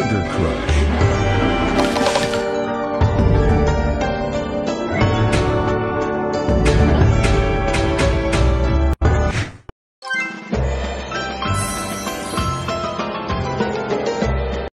Sugar Crush.